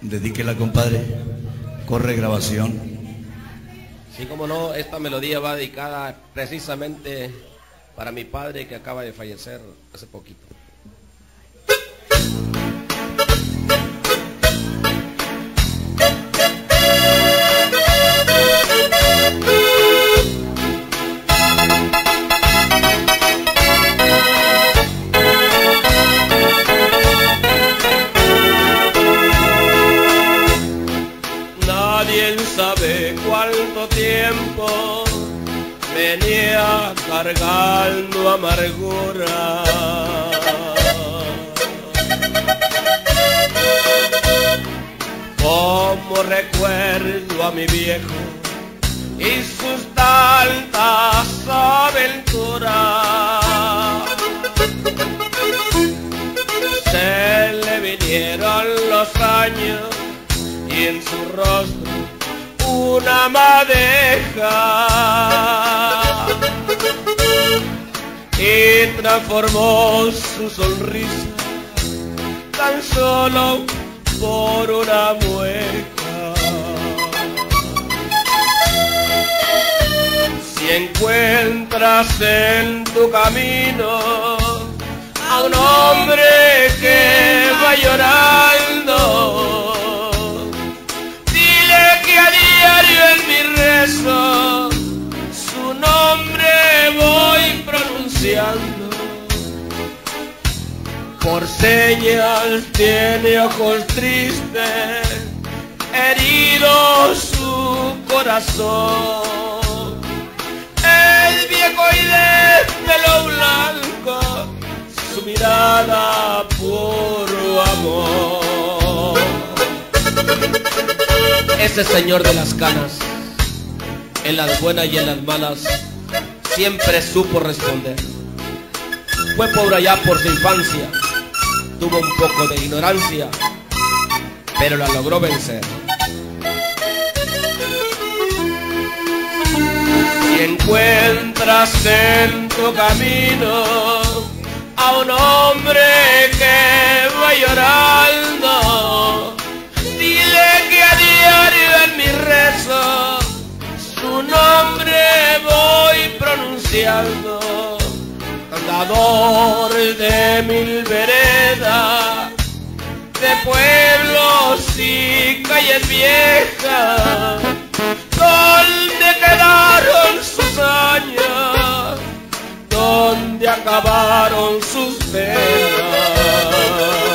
Dedíquela, compadre. Corre grabación. Sí, como no, esta melodía va dedicada precisamente para mi padre que acaba de fallecer hace poquito. Cuánto tiempo venía cargando amargura. Como recuerdo a mi viejo y sus tantas aventuras. Se le vinieron los años y en su rostro una madeja y transformó su sonrisa tan solo por una mueca. Si encuentras en tu camino a un hombre Por señas tiene ojos tristes, herido su corazón. El viejo y de pelo blanco, su mirada puro amor. Ese señor de las canas, en las buenas y en las malas, siempre supo responder. Fue pobre allá por su infancia, tuvo un poco de ignorancia, pero la logró vencer. Si encuentras en tu camino a un hombre que va llorando, dile que a diario en mi rezo su nombre voy pronunciando. Andador de mil veredas, de pueblos y calles viejas, donde quedaron sus años, donde acabaron sus penas.